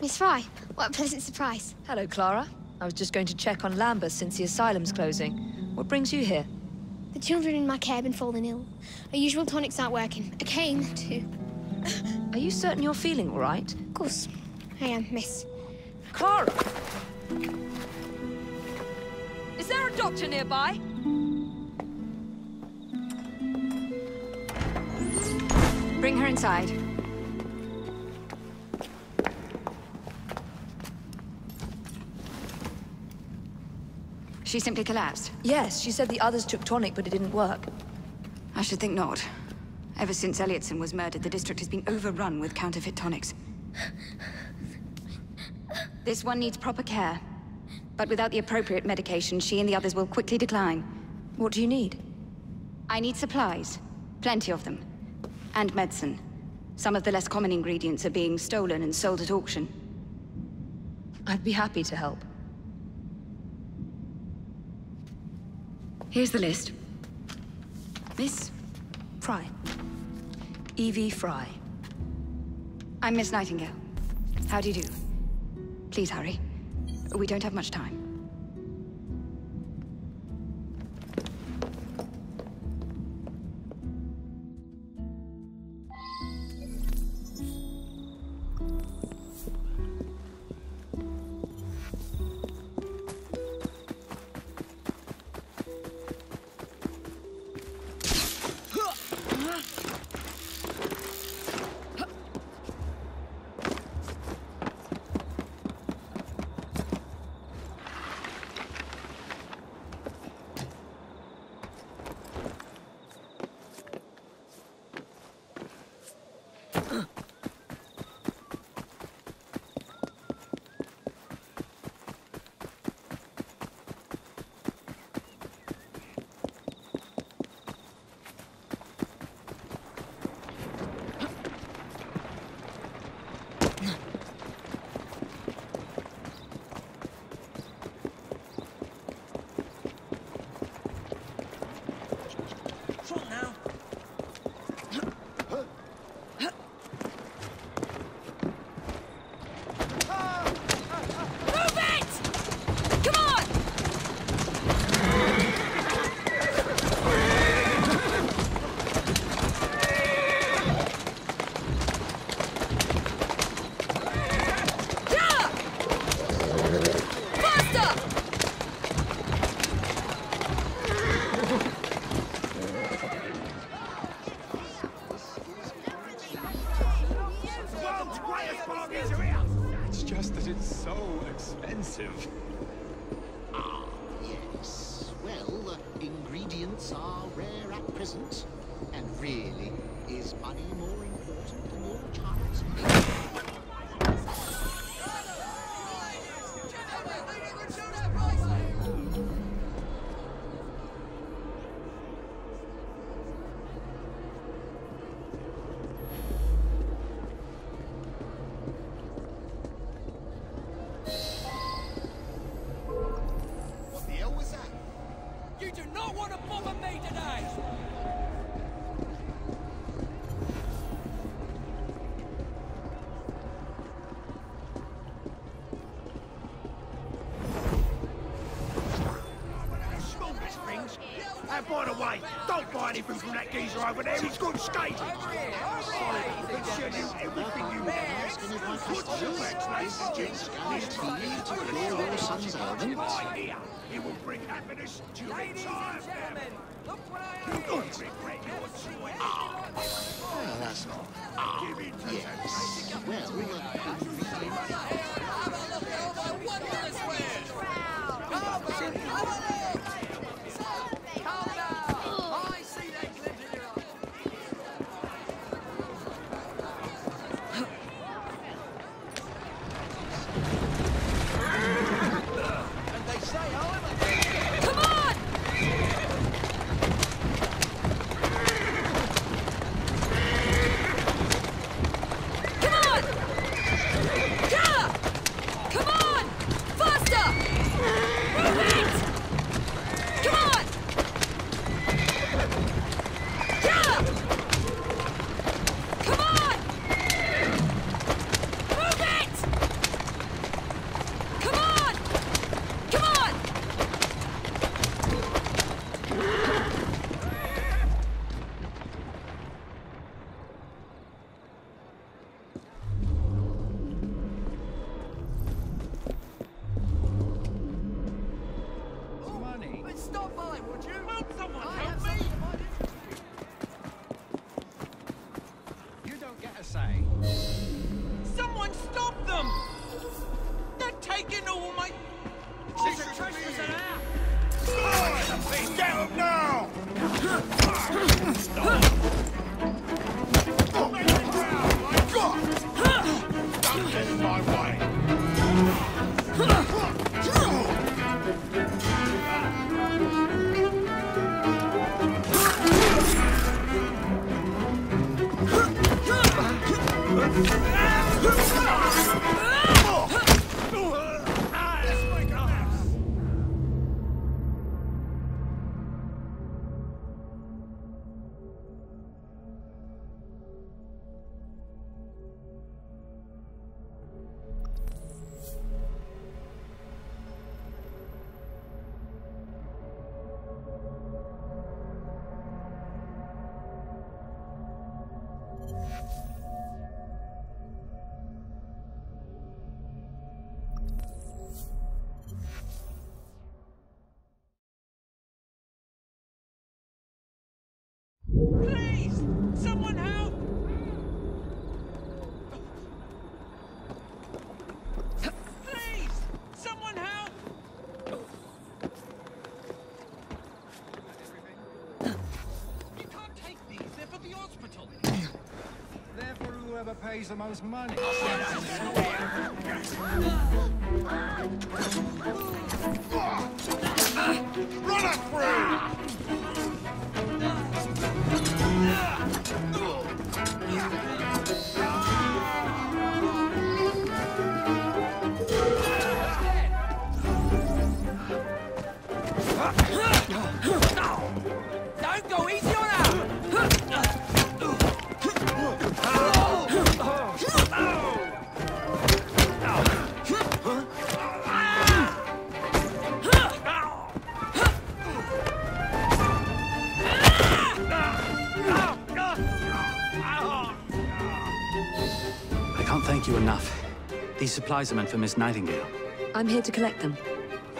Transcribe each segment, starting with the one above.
Miss Fry, what a pleasant surprise. Hello, Clara. I was just going to check on Lambeth since the asylum's closing. What brings you here? The children in my care have been falling ill. Our usual tonics aren't working. I came to... Are you certain you're feeling all right? Of course, I am, miss. Clara! Is there a doctor nearby? Bring her inside. She simply collapsed. Yes, she said the others took tonic, but it didn't work. I should think not. Ever since Elliotson was murdered, the district has been overrun with counterfeit tonics. This one needs proper care. But without the appropriate medication, she and the others will quickly decline. What do you need? I need supplies. Plenty of them. And medicine. Some of the less common ingredients are being stolen and sold at auction. I'd be happy to help. Here's the list. Miss? Fry. Evie Fry. I'm Miss Nightingale. How do you do? Please hurry. We don't have much time. Buy anything from that geezer over there. He's got skate. Solid. He'll sell you everything you want. Put your backs, ladies and gents. This Please to clear your son's ailment. Right here. It will bring happiness to your entire family. You don't regret your choice. Well, that's not. Give it to Yes. Well, stop by, would you? Help someone I help me? You don't get a say. Someone stop them! They're taking all my... She's a treasures an hour! Get up now! Please! Someone help! Please! Someone help! You can't take these, they're for the hospital. They're for whoever pays the most money. Run her through! These supplies are meant for Miss Nightingale. I'm here to collect them.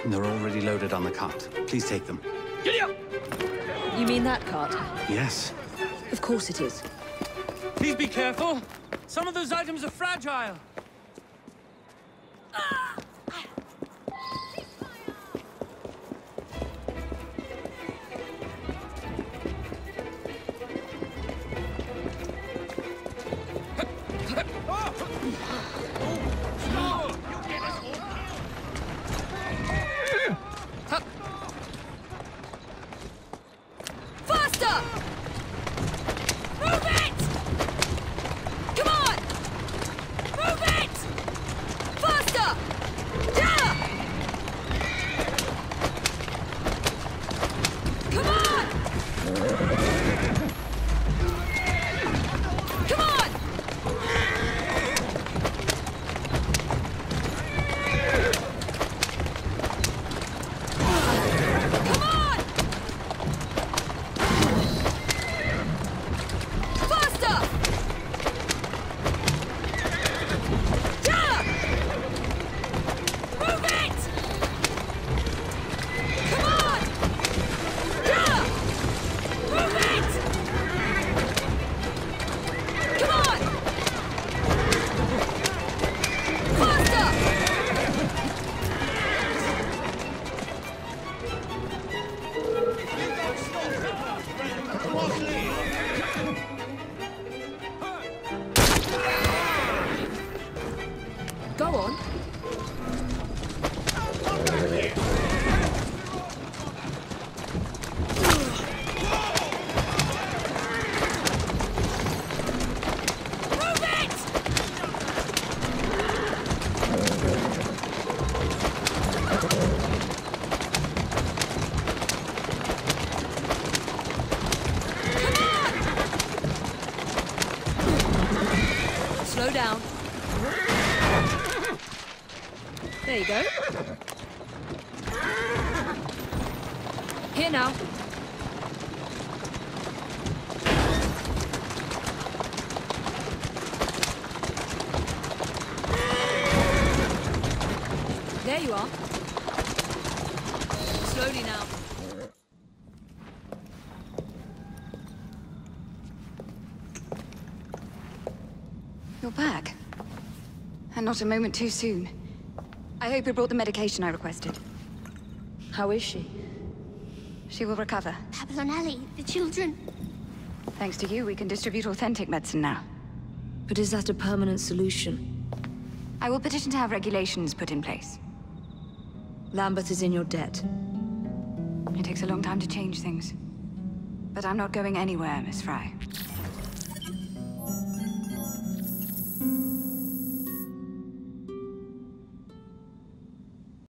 And they're already loaded on the cart. Please take them. You mean that cart? Yes. Of course it is. Please be careful. Some of those items are fragile. There you go. Here now. There you are. Slowly now. You're back. And not a moment too soon. I hope you brought the medication I requested. How is she? She will recover. Babylon the children. Thanks to you, we can distribute authentic medicine now. But is that a permanent solution? I will petition to have regulations put in place. Lambeth is in your debt. It takes a long time to change things. But I'm not going anywhere, Miss Fry.